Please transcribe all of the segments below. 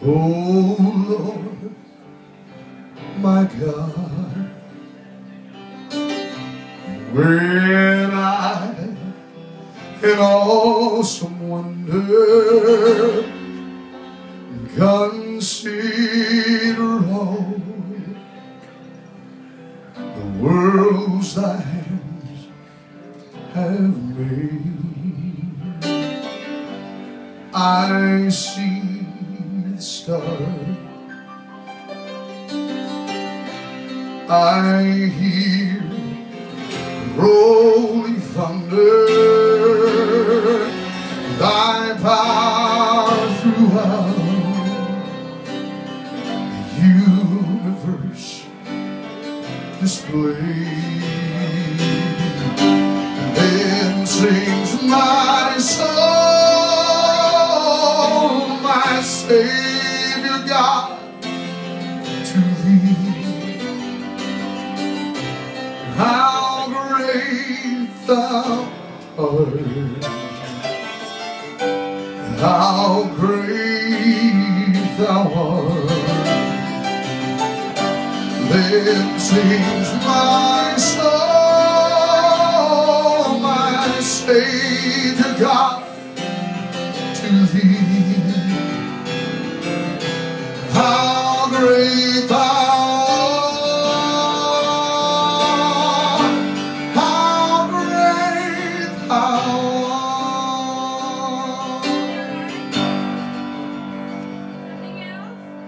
Oh Lord, my God, when I in awesome wonder consider all the worlds thy hands have made. I see the stars. I hear rolling thunder, thy power throughout the universe displayed. Then sings my soul, my Savior God, to thee. How great thou art. How great thou art. Then sings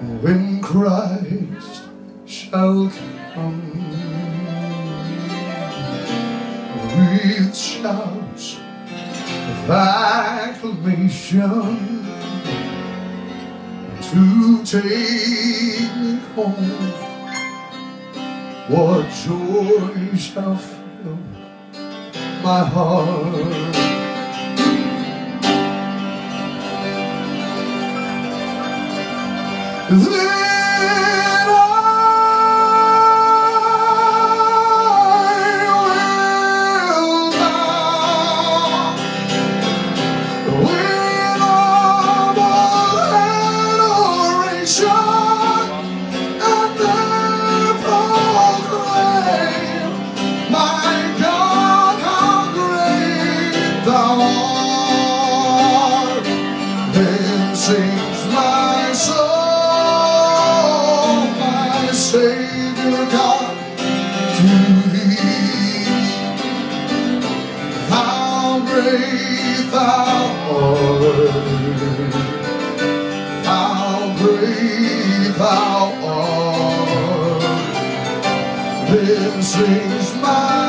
When Christ shall come with shouts of acclamation to take me home. What joy shall fill my heart. Thou art. Then sings my How great thou art. Then sings my.